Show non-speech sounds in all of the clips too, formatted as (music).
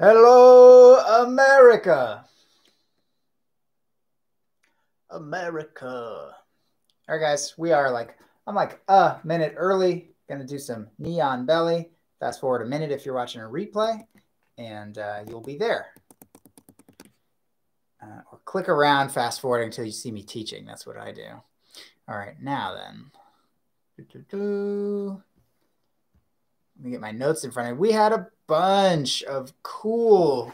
Hello, America. America. All right, guys, we are like, I'm like a minute early. Gonna do some knee on belly. Fast forward a minute if you're watching a replay, and uh, you'll be there. Uh, or click around, fast forward until you see me teaching. That's what I do. All right, now then. Let me get my notes in front of me. We had a bunch of cool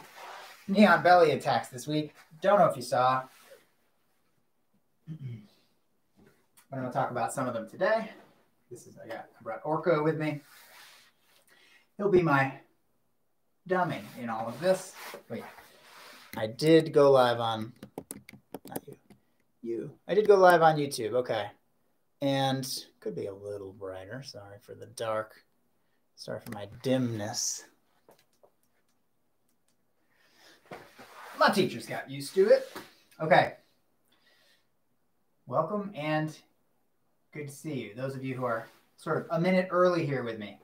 knee on belly attacks this week. Don't know if you saw. (clears throat) I'm going to talk about some of them today. This is I got I brought Orko with me. He'll be my dummy in all of this. Wait, I did go live on not you, you. I did go live on YouTube. Okay, and could be a little brighter. Sorry for the dark. Sorry for my dimness. My teachers got used to it. Okay. Welcome and good to see you. Those of you who are sort of a minute early here with me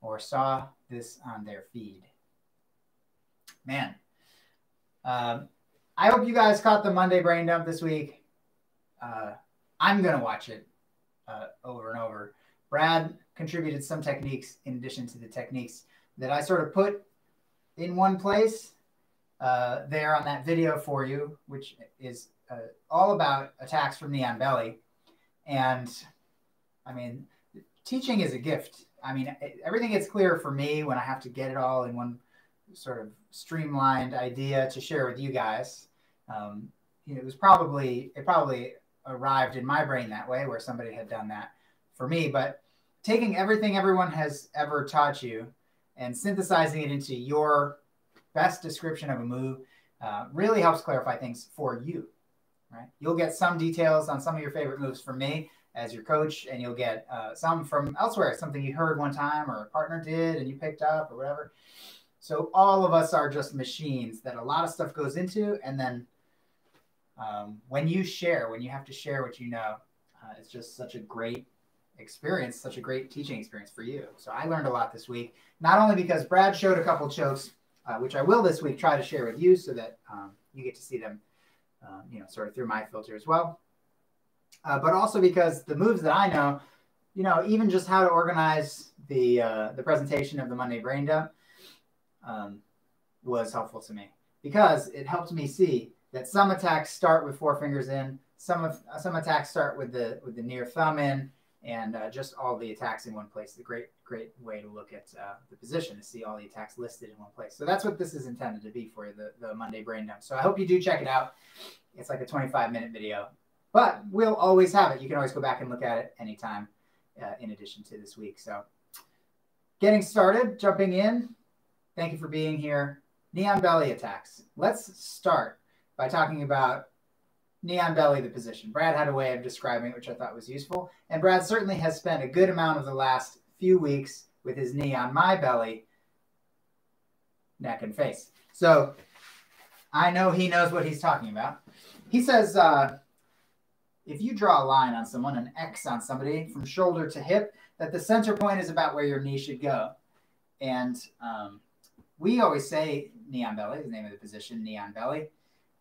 or saw this on their feed. Man, um, I hope you guys caught the Monday brain dump this week. Uh, I'm going to watch it uh, over and over. Brad contributed some techniques in addition to the techniques that I sort of put in one place uh, there on that video for you, which is uh, all about attacks from Knee On Belly. And I mean, teaching is a gift. I mean, everything gets clear for me when I have to get it all in one sort of streamlined idea to share with you guys. Um, it was probably it probably arrived in my brain that way, where somebody had done that for me. But taking everything everyone has ever taught you and synthesizing it into your best description of a move uh, really helps clarify things for you. Right? You'll get some details on some of your favorite moves from me as your coach, and you'll get uh, some from elsewhere, something you heard one time or a partner did and you picked up or whatever. So all of us are just machines that a lot of stuff goes into, and then um, when you share, when you have to share what you know, uh, it's just such a great experience, such a great teaching experience for you. So I learned a lot this week, not only because Brad showed a couple chokes, uh, which I will this week try to share with you so that um, you get to see them, um, you know, sort of through my filter as well. Uh, but also because the moves that I know, you know, even just how to organize the uh, the presentation of the Monday brain dump um, was helpful to me because it helped me see that some attacks start with four fingers in, some of some attacks start with the with the near thumb in, and uh, just all the attacks in one place. The great great way to look at uh, the position to see all the attacks listed in one place. So that's what this is intended to be for you, the the Monday brain dump. So I hope you do check it out. It's like a 25 minute video, but we'll always have it. You can always go back and look at it anytime. Uh, in addition to this week, so getting started, jumping in. Thank you for being here. Knee on belly attacks. Let's start by talking about knee on belly, the position. Brad had a way of describing it, which I thought was useful. And Brad certainly has spent a good amount of the last few weeks with his knee on my belly, neck, and face. So I know he knows what he's talking about. He says uh, if you draw a line on someone, an X on somebody from shoulder to hip, that the center point is about where your knee should go. And um, we always say knee on belly, the name of the position, knee on belly.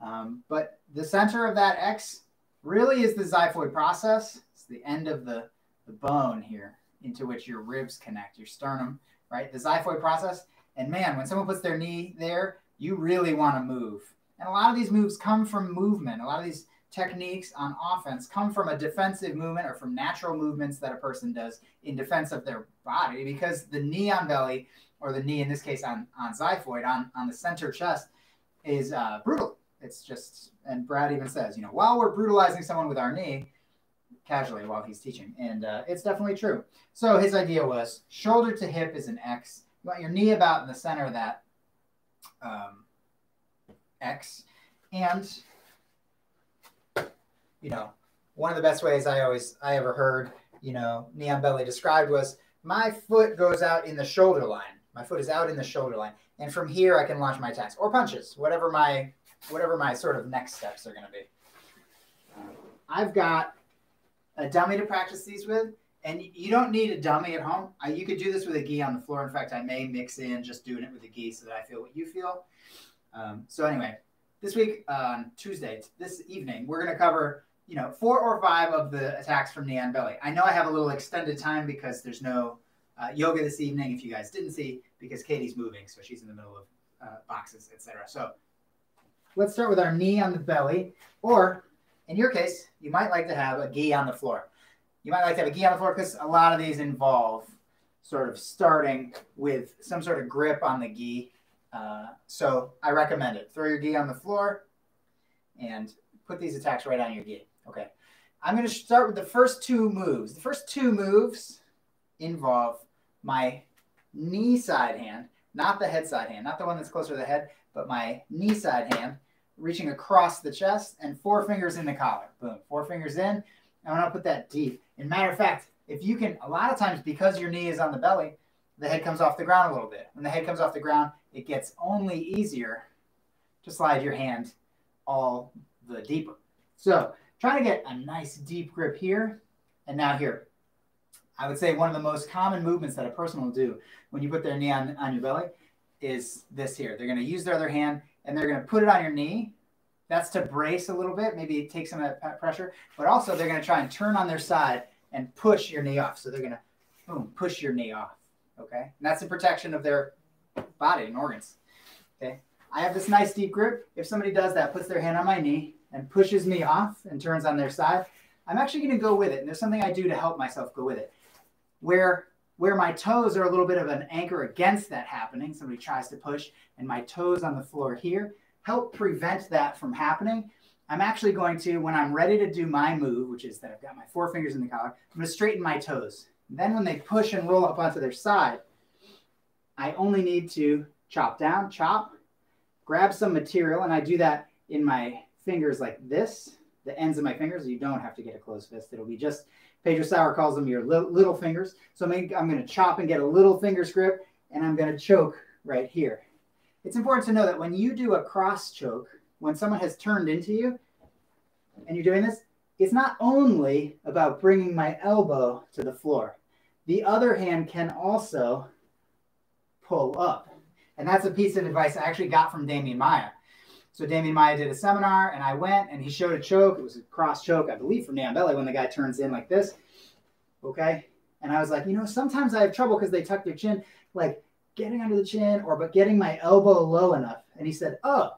Um, but the center of that X really is the xiphoid process. It's the end of the, the bone here into which your ribs connect, your sternum, right? The xiphoid process. And man, when someone puts their knee there, you really want to move. And a lot of these moves come from movement. A lot of these techniques on offense come from a defensive movement or from natural movements that a person does in defense of their body because the knee on belly, or the knee in this case on, on xiphoid, on, on the center chest, is uh, brutal it's just, and Brad even says, you know, while we're brutalizing someone with our knee, casually while he's teaching, and uh, it's definitely true. So his idea was shoulder to hip is an X. You want your knee about in the center of that um, X, and you know, one of the best ways I always I ever heard, you know, Knee On Belly described was my foot goes out in the shoulder line. My foot is out in the shoulder line, and from here I can launch my attacks or punches, whatever my whatever my sort of next steps are going to be. I've got a dummy to practice these with, And you don't need a dummy at home. I, you could do this with a gi on the floor. In fact, I may mix in just doing it with a gi so that I feel what you feel. Um, so anyway, this week on Tuesday, this evening, we're going to cover you know four or five of the attacks from knee on belly. I know I have a little extended time because there's no uh, yoga this evening. If you guys didn't see, because Katie's moving, so she's in the middle of uh, boxes, etc. So let's start with our knee on the belly, or in your case, you might like to have a gi on the floor. You might like to have a gi on the floor because a lot of these involve sort of starting with some sort of grip on the gi. Uh, so I recommend it. Throw your gi on the floor and put these attacks right on your gi. Okay. I'm going to start with the first two moves. The first two moves involve my knee side hand, not the head side hand, not the one that's closer to the head, but my knee side hand reaching across the chest and four fingers in the collar. Boom, four fingers in. I'm going to put that deep. And matter of fact, if you can, a lot of times because your knee is on the belly, the head comes off the ground a little bit. When the head comes off the ground, it gets only easier to slide your hand all the deeper. So try to get a nice deep grip here and now here. I would say one of the most common movements that a person will do when you put their knee on, on your belly is this here. They're going to use their other hand and they're going to put it on your knee. That's to brace a little bit, maybe take some of that pressure, but also they're going to try and turn on their side and push your knee off. So they're going to boom, push your knee off. Okay. And that's the protection of their body and organs. Okay. I have this nice deep grip. If somebody does that, puts their hand on my knee and pushes me off and turns on their side, I'm actually going to go with it. And there's something I do to help myself go with it. Where where my toes are a little bit of an anchor against that happening, somebody tries to push, and my toes on the floor here help prevent that from happening. I'm actually going to, when I'm ready to do my move, which is that I've got my four fingers in the collar, I'm going to straighten my toes. Then when they push and roll up onto their side, I only need to chop down, chop, grab some material, and I do that in my fingers like this, the ends of my fingers. You don't have to get a closed fist. It'll be just Pedro Sauer calls them your little, little fingers. So I'm going to chop and get a little finger grip, and I'm going to choke right here. It's important to know that when you do a cross choke, when someone has turned into you, and you're doing this, it's not only about bringing my elbow to the floor. The other hand can also pull up. And that's a piece of advice I actually got from Damian Maia. So Damian Maia did a seminar, and I went, and he showed a choke. It was a cross choke, I believe, from Knee On Belly when the guy turns in like this. Okay, and I was like, you know, sometimes I have trouble because they tuck their chin, like getting under the chin, or but getting my elbow low enough. And he said, oh,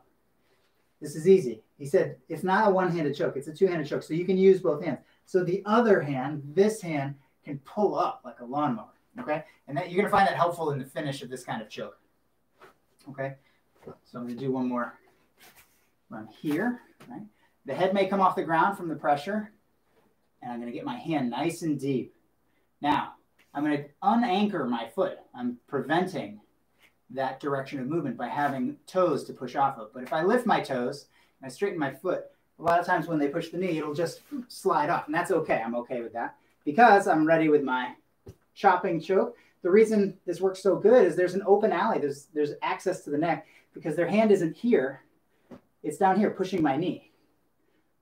this is easy. He said it's not a one-handed choke; it's a two-handed choke, so you can use both hands. So the other hand, this hand, can pull up like a lawnmower. Okay, and that you're gonna find that helpful in the finish of this kind of choke. Okay, so I'm gonna do one more from here, right? The head may come off the ground from the pressure, and I'm going to get my hand nice and deep. Now, I'm going to unanchor my foot. I'm preventing that direction of movement by having toes to push off of. But if I lift my toes and I straighten my foot, a lot of times when they push the knee, it'll just slide off, and that's okay. I'm okay with that because I'm ready with my chopping choke. The reason this works so good is there's an open alley. There's there's access to the neck because their hand isn't here it's down here pushing my knee.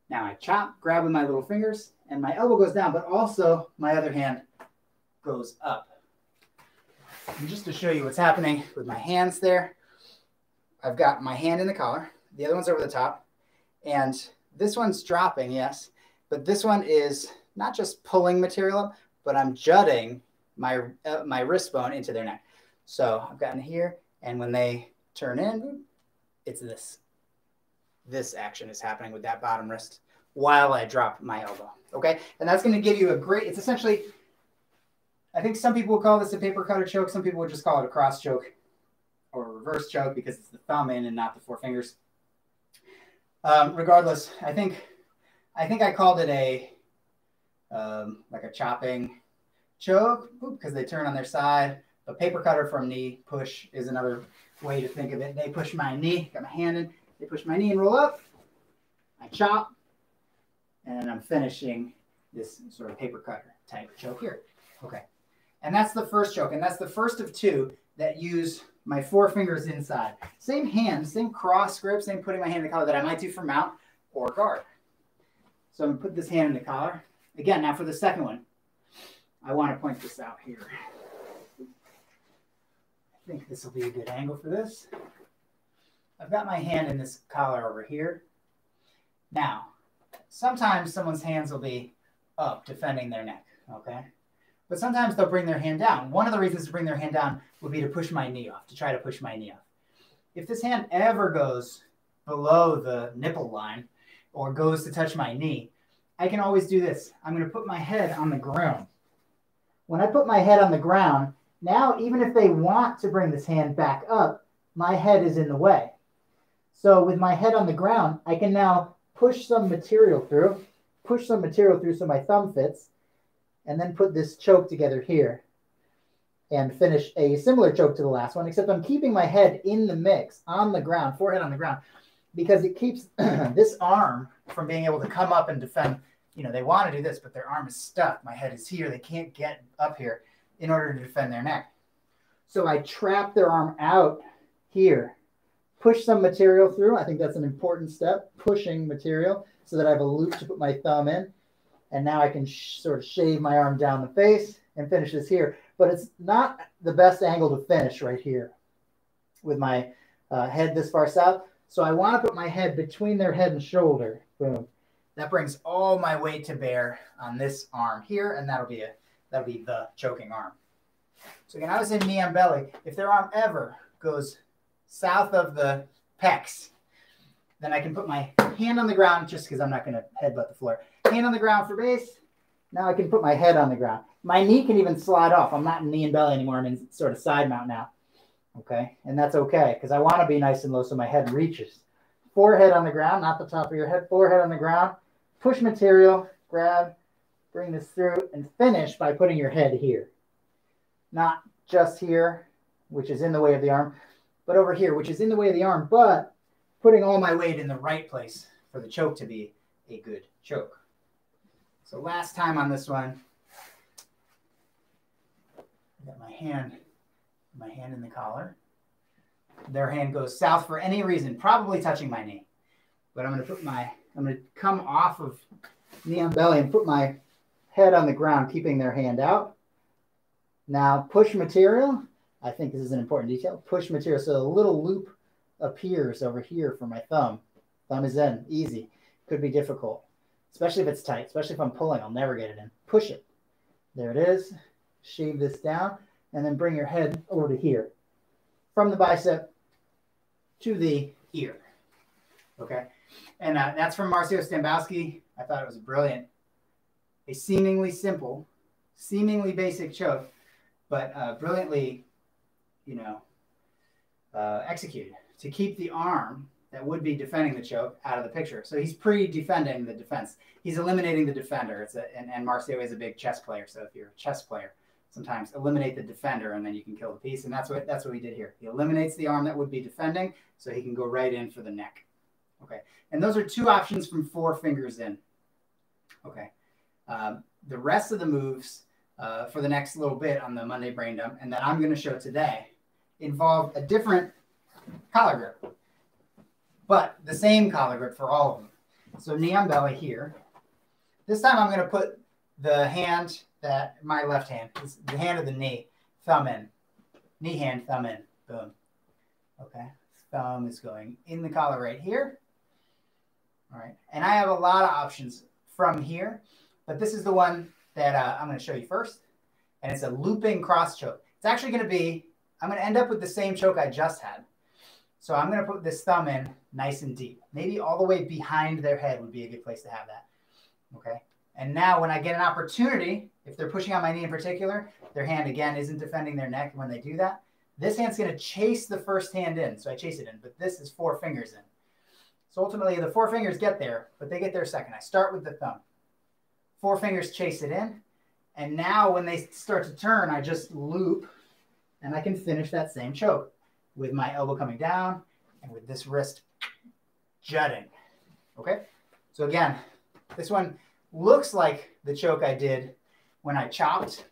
Now I chop, grab with my little fingers, and my elbow goes down, but also my other hand goes up. And just to show you what's happening with my hands there, I've got my hand in the collar, the other one's over the top, and this one's dropping, yes, but this one is not just pulling material up, but I'm jutting my, uh, my wrist bone into their neck. So I've gotten here, and when they turn in, it's this this action is happening with that bottom wrist while I drop my elbow. Okay. And that's going to give you a great, it's essentially, I think some people will call this a paper cutter choke. Some people would just call it a cross choke or a reverse choke because it's the thumb in and not the four fingers. Um, regardless, I think, I think I called it a, um, like a chopping choke because they turn on their side. A paper cutter from knee push is another way to think of it. They push my knee, got my hand in, they push my knee and roll up. I chop, and I'm finishing this sort of paper cutter type choke here. Okay. And that's the first choke. And that's the first of two that use my four fingers inside. Same hand, same cross grip, same putting my hand in the collar that I might do for mount or guard. So I'm to put this hand in the collar. Again, now for the second one. I want to point this out here. I think this will be a good angle for this. I've got my hand in this collar over here. Now, sometimes someone's hands will be up defending their neck, okay? But sometimes they'll bring their hand down. One of the reasons to bring their hand down would be to push my knee off, to try to push my knee off. If this hand ever goes below the nipple line or goes to touch my knee, I can always do this. I'm going to put my head on the ground. When I put my head on the ground, now even if they want to bring this hand back up, my head is in the way. So with my head on the ground, I can now push some material through, push some material through so my thumb fits, and then put this choke together here and finish a similar choke to the last one, except I'm keeping my head in the mix on the ground, forehead on the ground, because it keeps (clears throat) this arm from being able to come up and defend. You know, they want to do this, but their arm is stuck. My head is here. They can't get up here in order to defend their neck. So I trap their arm out here push some material through. I think that's an important step, pushing material so that I have a loop to put my thumb in. And now I can sort of shave my arm down the face and finish this here. But it's not the best angle to finish right here with my uh, head this far south. So I want to put my head between their head and shoulder. Boom. That brings all my weight to bear on this arm here, and that'll be a that'll be the choking arm. So again, I was in knee on belly. If their arm ever goes south of the pecs. Then I can put my hand on the ground just because I'm not going to headbutt the floor. Hand on the ground for base. Now I can put my head on the ground. My knee can even slide off. I'm not in knee on belly anymore. I'm in sort of side mount now. Okay. And that's okay because I want to be nice and low so my head reaches. Forehead on the ground, not the top of your head. Forehead on the ground. Push material, grab, bring this through, and finish by putting your head here. Not just here, which is in the way of the arm, but over here, which is in the way of the arm, but putting all my weight in the right place for the choke to be a good choke. So last time on this one, I got my hand, my hand in the collar. Their hand goes south for any reason, probably touching my knee. But I'm going to put my, I'm going to come off of knee on belly and put my head on the ground, keeping their hand out. Now push material I think this is an important detail. Push material. So a little loop appears over here for my thumb. Thumb is in. Easy. Could be difficult, especially if it's tight, especially if I'm pulling. I'll never get it in. Push it. There it is. Shave this down and then bring your head over to here. From the bicep to the ear. Okay. And uh, that's from Marcio Stambowski. I thought it was brilliant. A seemingly simple, seemingly basic choke, but uh, brilliantly you know, uh, executed to keep the arm that would be defending the choke out of the picture. So he's pre-defending the defense. He's eliminating the defender. It's a, and, and Marcio is a big chess player. So if you're a chess player, sometimes eliminate the defender and then you can kill the piece. And that's what that's what he did here. He eliminates the arm that would be defending, so he can go right in for the neck. Okay. And those are two options from four fingers in. Okay. Um, the rest of the moves uh, for the next little bit on the Monday brain dump, and that I'm going to show today involved a different collar grip, but the same collar grip for all of them. So knee on belly here. This time I'm going to put the hand that my left hand, the hand of the knee, thumb in, knee hand, thumb in, boom. Okay, thumb is going in the collar right here. All right, and I have a lot of options from here, but this is the one that uh, I'm going to show you first, and it's a looping cross choke. It's actually going to be I'm going to end up with the same choke I just had. So I'm going to put this thumb in nice and deep. Maybe all the way behind their head would be a good place to have that. Okay. And now when I get an opportunity, if they're pushing on my knee in particular, their hand again isn't defending their neck when they do that. This hand's going to chase the first hand in. So I chase it in, but this is four fingers in. So ultimately the four fingers get there, but they get there second. I start with the thumb. Four fingers chase it in. And now when they start to turn, I just loop and I can finish that same choke with my elbow coming down and with this wrist jutting. Okay, so again, this one looks like the choke I did when I chopped,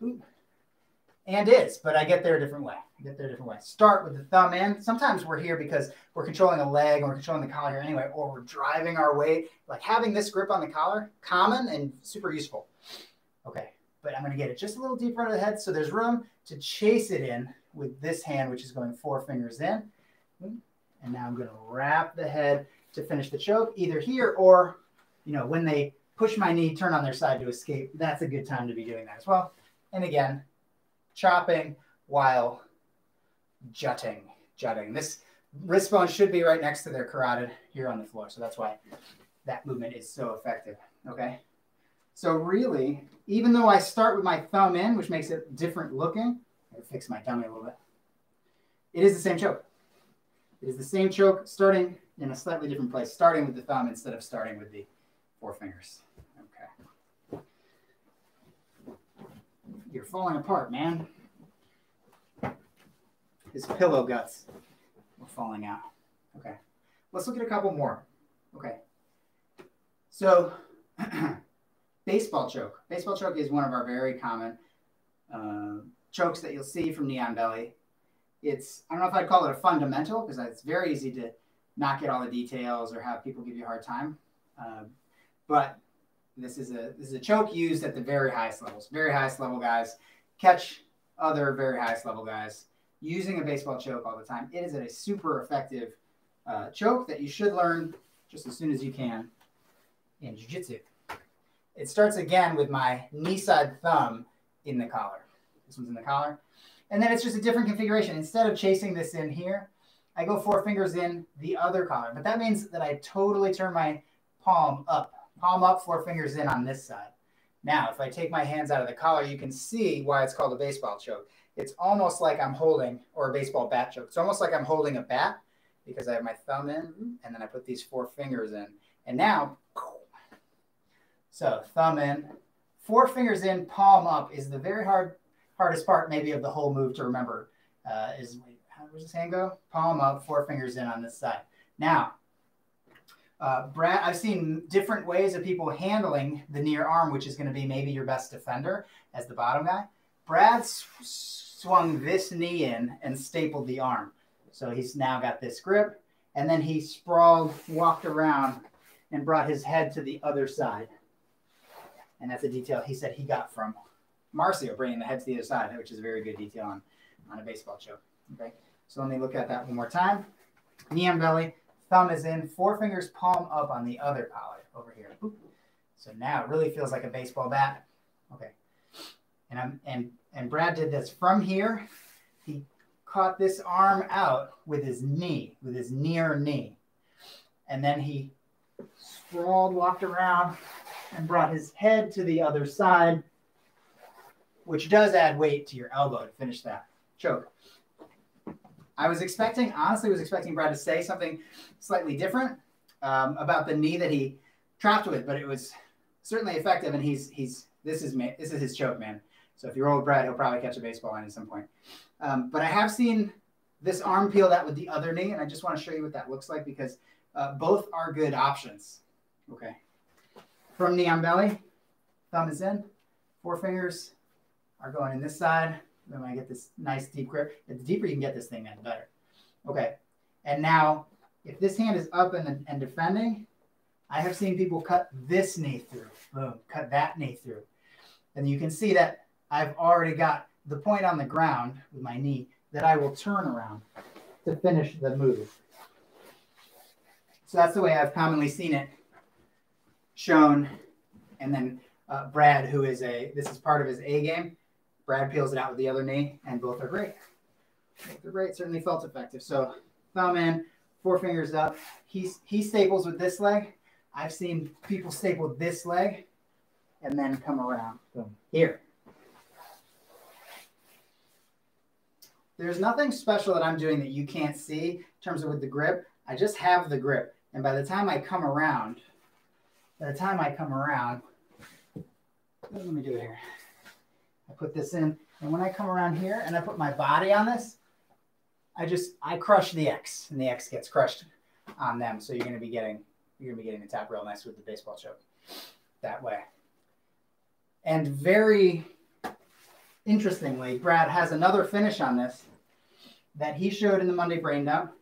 and is, but I get there a different way. I get there a different way. Start with the thumb in. Sometimes we're here because we're controlling a leg or we're controlling the collar here anyway, or we're driving our weight. Like having this grip on the collar, common and super useful. Okay, but I'm going to get it just a little deeper under the head so there's room to chase it in with this hand, which is going four fingers in. And now I'm going to wrap the head to finish the choke, either here or, you know, when they push my knee, turn on their side to escape. That's a good time to be doing that as well. And again, chopping while jutting, jutting. This wrist bone should be right next to their carotid here on the floor. So that's why that movement is so effective. Okay. So really, even though I start with my thumb in, which makes it different looking, I fix my dummy a little bit. It is the same choke. It is the same choke starting in a slightly different place, starting with the thumb instead of starting with the four fingers. Okay. You're falling apart, man. His pillow guts were falling out. Okay. Let's look at a couple more. Okay. So, (clears throat) baseball choke. Baseball choke is one of our very common uh, chokes that you'll see from Knee on belly. It's, I don't know if I'd call it a fundamental because it's very easy to not get all the details or have people give you a hard time. Uh, but this is a this is a choke used at the very highest levels. Very highest level guys catch other very highest level guys using a baseball choke all the time. It is a super effective uh, choke that you should learn just as soon as you can in jiu-jitsu. It starts again with my knee side thumb in the collar. This one's in the collar. And then it's just a different configuration. Instead of chasing this in here, I go four fingers in the other collar. But that means that I totally turn my palm up, palm up, four fingers in on this side. Now, if I take my hands out of the collar, you can see why it's called a baseball choke. It's almost like I'm holding, or a baseball bat choke. It's almost like I'm holding a bat because I have my thumb in and then I put these four fingers in. And now, so thumb in, four fingers in, palm up is the very hard hardest part maybe of the whole move to remember uh, is how does this hand go? Palm up, four fingers in on this side. Now, uh, Brad, I've seen different ways of people handling the near arm, which is going to be maybe your best defender as the bottom guy. Brad swung this knee in and stapled the arm. So he's now got this grip. And then he sprawled, walked around, and brought his head to the other side. And that's a detail he said he got from Marcio bringing the head to the other side, which is a very good detail on, on a baseball choke. Okay, so let me look at that one more time. Knee on belly, thumb is in, four fingers palm up on the other collar over here. So now it really feels like a baseball bat. Okay, and I'm and and Brad did this from here. He caught this arm out with his knee, with his near knee, and then he sprawled, walked around, and brought his head to the other side which does add weight to your elbow to finish that choke. I was expecting, honestly, was expecting Brad to say something slightly different um, about the knee that he trapped with, but it was certainly effective. And he's he's this is this is his choke, man. So if you roll with Brad, he'll probably catch a baseball line at some point. Um, but I have seen this arm peeled out with the other knee, and I just want to show you what that looks like because uh, both are good options. Okay. From knee on belly, thumb is in, four fingers, are going in this side. Then I get this nice deep grip, the deeper you can get this thing, man, the better. Okay. And now, if this hand is up and, and defending, I have seen people cut this knee through. Boom. Cut that knee through. And you can see that I've already got the point on the ground with my knee that I will turn around to finish the move. So that's the way I've commonly seen it shown. And then uh, Brad, who is a, this is part of his A game, Brad peels it out with the other knee, and both are great. Are great. Certainly felt effective. So thumb in, four fingers up. He's he staples with this leg. I've seen people staple this leg and then come around. Boom. Here. There's nothing special that I'm doing that you can't see in terms of with the grip. I just have the grip. And by the time I come around, by the time I come around, let me do it here. I put this in, and when I come around here and I put my body on this, I just I crush the X, and the X gets crushed on them. So you're going to be getting you're going to be getting the tap real nice with the baseball choke that way. And very interestingly, Brad has another finish on this that he showed in the Monday brain dump,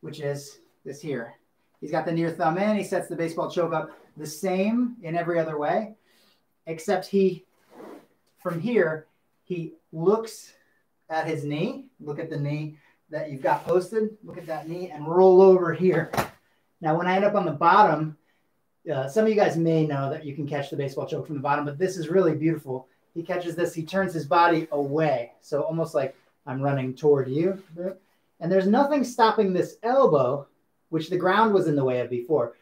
which is this here. He's got the near thumb in. He sets the baseball choke up the same in every other way, except he from here, he looks at his knee. Look at the knee that you've got posted. Look at that knee and roll over here. Now, when I end up on the bottom, uh, some of you guys may know that you can catch the baseball choke from the bottom, but this is really beautiful. He catches this, he turns his body away. So almost like I'm running toward you. And there's nothing stopping this elbow, which the ground was in the way of before.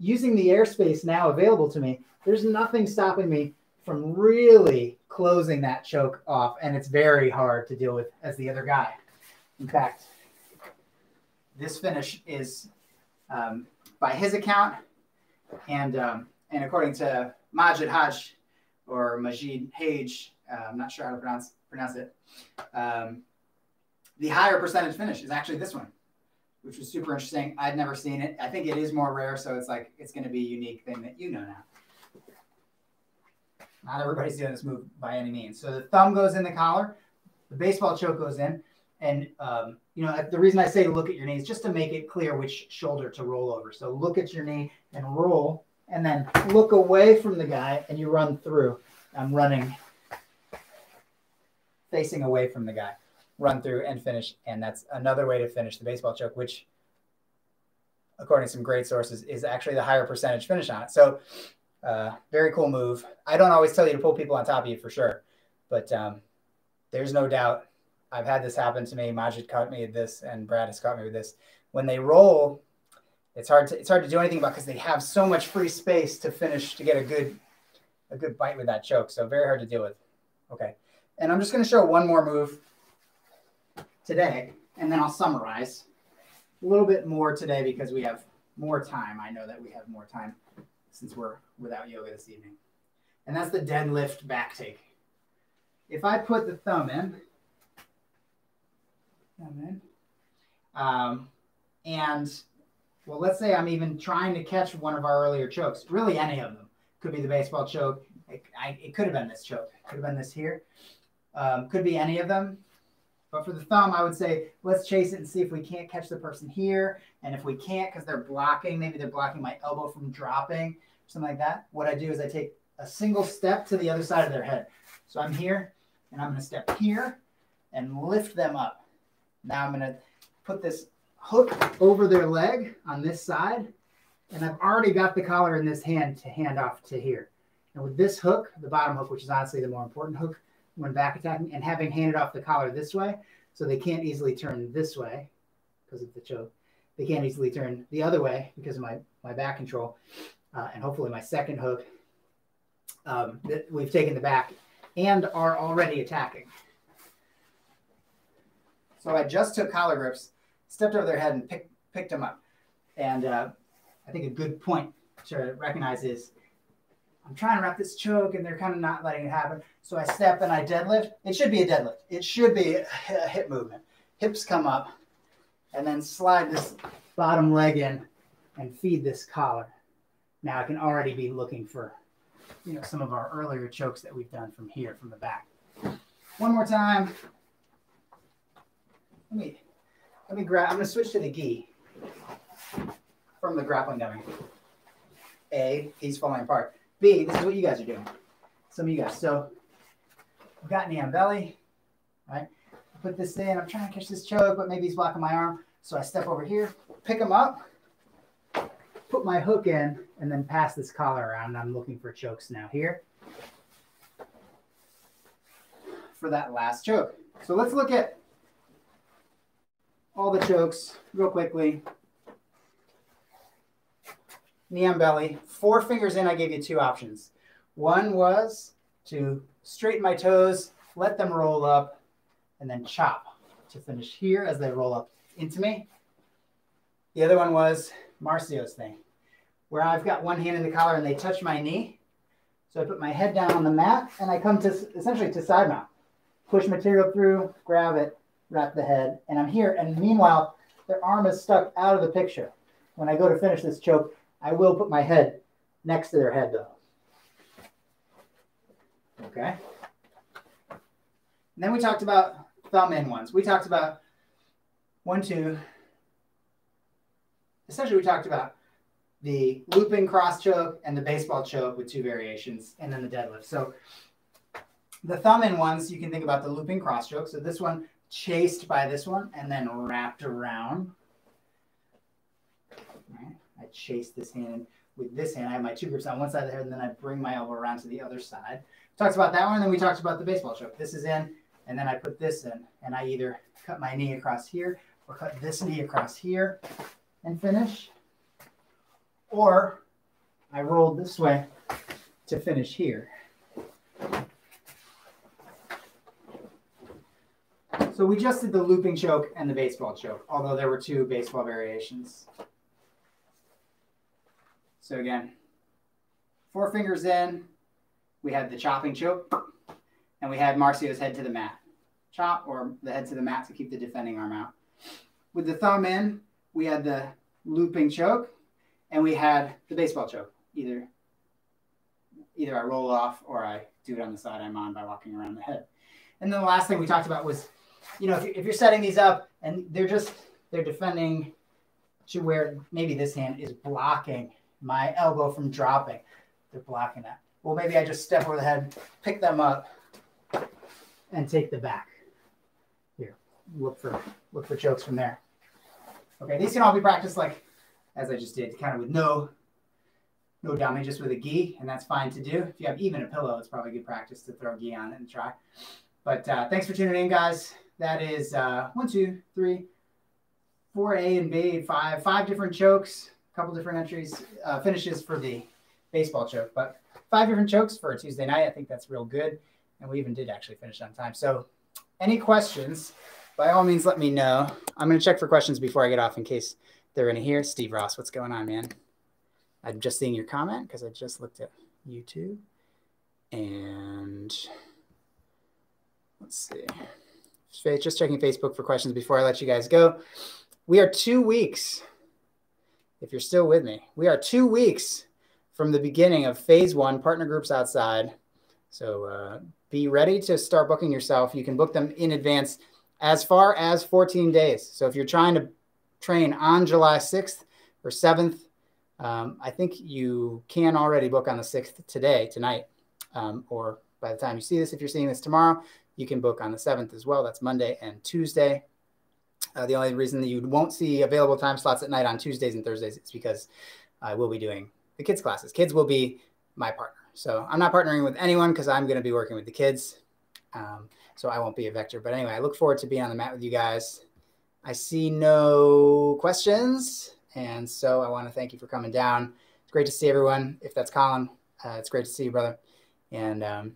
Using the airspace now available to me, there's nothing stopping me from really closing that choke off. And it's very hard to deal with as the other guy. In fact, this finish is, um, by his account, and um, and according to Majid Haj or Majid Hage, uh, I'm not sure how to pronounce pronounce it. Um, the higher percentage finish is actually this one, which was super interesting. I'd never seen it. I think it is more rare, so it's like it's going to be a unique thing that you know now. Not everybody's doing this move by any means. So the thumb goes in the collar, the baseball choke goes in, and um, you know the reason I say look at your knee is just to make it clear which shoulder to roll over. So look at your knee and roll, and then look away from the guy, and you run through. I'm running facing away from the guy, run through and finish, and that's another way to finish the baseball choke, which according to some great sources, is actually the higher percentage finish on it. So uh, very cool move. I don't always tell you to pull people on top of you for sure, but um, there's no doubt. I've had this happen to me. Majid caught me with this, and Brad has caught me with this. When they roll, it's hard to it's hard to do anything about because they have so much free space to finish to get a good a good bite with that choke. So very hard to deal with. Okay, and I'm just going to show one more move today, and then I'll summarize a little bit more today because we have more time. I know that we have more time since we're without yoga this evening. And that's the deadlift back take. If I put the thumb in, thumb in, um, and well, let's say I'm even trying to catch one of our earlier chokes, really any of them. Could be the baseball choke. It, I, it could have been this choke. Could have been this here. Um, could be any of them. But for the thumb, I would say let's chase it and see if we can't catch the person here. And if we can't, because they're blocking, maybe they're blocking my elbow from dropping, something like that. What I do is I take a single step to the other side of their head. So I'm here and I'm going to step here and lift them up. Now I'm going to put this hook over their leg on this side. And I've already got the collar in this hand to hand off to here. And with this hook, the bottom hook, which is honestly the more important hook when back attacking, and having handed off the collar this way, so they can't easily turn this way because of the choke. They can't easily turn the other way because of my, my back control uh, and hopefully my second hook, um, that we've taken the back and are already attacking. So I just took collar grips, stepped over their head and pick, picked them up. And uh, I think a good point to recognize is I'm trying to wrap this choke and they're kind of not letting it happen. So I step and I deadlift. It should be a deadlift. It should be a hip movement. Hips come up and then slide this bottom leg in and feed this collar. Now I can already be looking for, you know, some of our earlier chokes that we've done from here, from the back. One more time. Let me, let me grab, I'm gonna switch to the gi from the grappling dummy. A, he's falling apart. B, this is what you guys are doing. Some of you guys. So I've got knee on belly, right? I put this in, I'm trying to catch this choke, but maybe he's blocking my arm. So I step over here, pick him up, put my hook in, and then pass this collar around. I'm looking for chokes now here for that last choke. So let's look at all the chokes real quickly. Knee on belly. Four fingers in, I gave you two options. One was to straighten my toes, let them roll up, and then chop to finish here as they roll up into me. The other one was Marcio's thing where I've got one hand in the collar and they touch my knee. So I put my head down on the mat and I come to essentially to side mount. Push material through, grab it, wrap the head, and I'm here. And meanwhile, their arm is stuck out of the picture. When I go to finish this choke, I will put my head next to their head though. Okay. And then we talked about thumb in ones. We talked about one, two. Essentially, we talked about the looping cross choke and the baseball choke with two variations, and then the deadlift. So The thumb in ones, you can think about the looping cross choke. So this one chased by this one and then wrapped around. Right. I chase this hand with this hand. I have my two grips on one side of the head, and then I bring my elbow around to the other side. Talked about that one, and then we talked about the baseball choke. This is in, and then I put this in, and I either cut my knee across here or cut this knee across here and finish, or I roll this way to finish here. So we just did the looping choke and the baseball choke, although there were two baseball variations. So again, four fingers in, we had the chopping choke, and we had Marcio's head to the mat. Chop or the head to the mat to keep the defending arm out. With the thumb in, we had the looping choke, and we had the baseball choke. Either, either I roll off or I do it on the side I'm on by walking around the head. And then the last thing we talked about was you know, if, if you're setting these up and they're just they're defending to where maybe this hand is blocking my elbow from dropping. They're blocking that. Well, maybe I just step over the head, pick them up, and take the back. Here, look for look for chokes from there. Okay, these can all be practiced like as I just did, kind of with no no dummy, just with a gi, and that's fine to do. If you have even a pillow, it's probably good practice to throw gi on it and try. But uh, thanks for tuning in, guys. That is uh, one, two, three, four A and B, five, five different chokes, a couple different entries, uh, finishes for the baseball choke, but five different chokes for a Tuesday night. I think that's real good. And we even did actually finish on time. So any questions, by all means, let me know. I'm going to check for questions before I get off in case they're in here. Steve Ross, what's going on, man? I'm just seeing your comment because I just looked at YouTube. And let's see just checking Facebook for questions before I let you guys go. We are two weeks, if you're still with me, we are two weeks from the beginning of phase one, partner groups outside. So uh, be ready to start booking yourself. You can book them in advance as far as 14 days. So if you're trying to train on July 6th or 7th, um, I think you can already book on the 6th today, tonight, um, or by the time you see this, if you're seeing this tomorrow, you can book on the 7th as well. That's Monday and Tuesday. Uh, the only reason that you won't see available time slots at night on Tuesdays and Thursdays is because I will be doing the kids' classes. Kids will be my partner. So I'm not partnering with anyone because I'm going to be working with the kids. Um, so I won't be a vector. But anyway, I look forward to being on the mat with you guys. I see no questions. And so I want to thank you for coming down. It's great to see everyone. If that's Colin, uh, it's great to see you, brother. And um,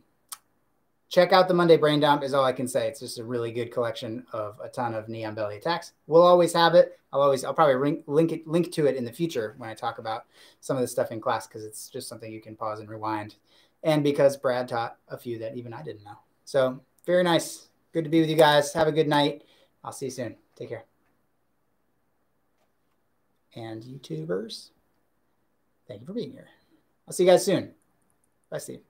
check out the Monday Brain Dump is all I can say. It's just a really good collection of a ton of knee on belly attacks. We'll always have it. I'll always, I'll probably link, link it, link to it in the future when I talk about some of the stuff in class because it's just something you can pause and rewind. And because Brad taught a few that even I didn't know. So very nice. Good to be with you guys. Have a good night. I'll see you soon. Take care. And YouTubers, thank you for being here. I'll see you guys soon. Bye, Steve.